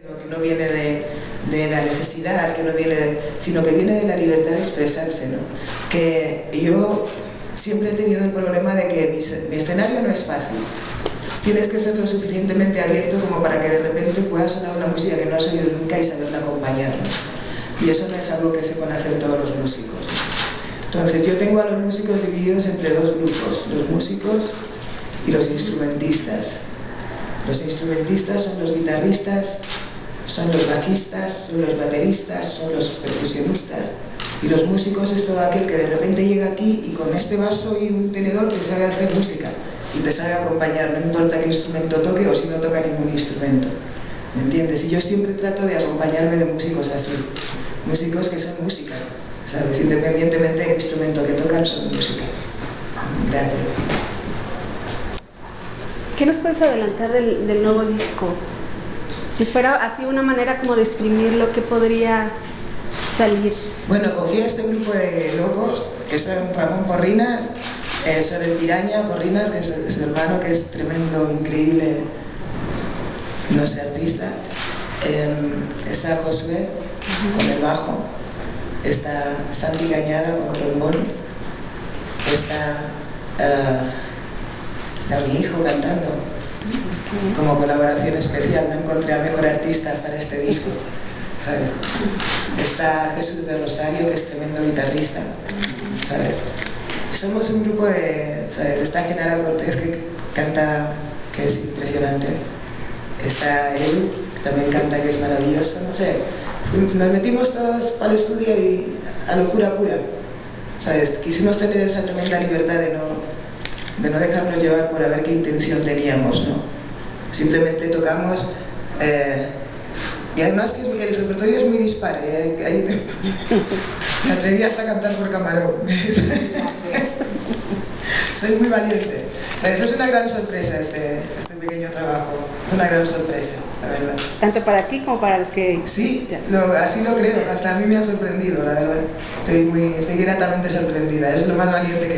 que no viene de, de la necesidad, que no viene de, sino que viene de la libertad de expresarse, ¿no? Que yo siempre he tenido el problema de que mi, mi escenario no es fácil. Tienes que ser lo suficientemente abierto como para que de repente pueda sonar una música que no has oído nunca y saberla acompañar. ¿no? Y eso no es algo que se pueden hacer todos los músicos. Entonces yo tengo a los músicos divididos entre dos grupos, los músicos y los instrumentistas. Los instrumentistas son los guitarristas, son los bajistas, son los bateristas, son los percusionistas. Y los músicos es todo aquel que de repente llega aquí y con este vaso y un tenedor te sabe hacer música y te sabe acompañar, no importa qué instrumento toque o si no toca ningún instrumento. ¿Me entiendes? Y yo siempre trato de acompañarme de músicos así, músicos que son música, ¿sabes? Independientemente del instrumento que tocan, son música. Gracias. ¿Qué nos puedes adelantar del, del nuevo disco? Si fuera así una manera como de exprimirlo, ¿qué podría salir? Bueno, cogí a este grupo de locos, que son Ramón Porrinas, eh, son el Piraña Porrinas, que es su hermano, que es tremendo, increíble, no sé, artista. Eh, está Josué con el bajo, está Santi Cañada con trombón, está, uh, está mi hijo cantando como colaboración especial, no encontré a mejor artista para este disco, ¿sabes? Está Jesús de Rosario, que es tremendo guitarrista, ¿sabes? Somos un grupo de, ¿sabes? Está Genara Cortés, que canta, que es impresionante. Está él, que también canta, que es maravilloso, no sé. Nos metimos todos para el estudio y a locura pura, ¿sabes? Quisimos tener esa tremenda libertad de no, de no dejarnos llevar por a ver qué intención teníamos, ¿no? Simplemente tocamos eh, y además que el repertorio es muy dispar, ¿eh? Ahí te, me atreví hasta a cantar por camarón. Soy muy valiente. O sea, eso es una gran sorpresa, este, este pequeño trabajo. Es una gran sorpresa, la verdad. Tanto para ti como para los que... Sí, lo, así lo creo. Hasta a mí me ha sorprendido, la verdad. Estoy, muy, estoy gratamente sorprendida. Es lo más valiente que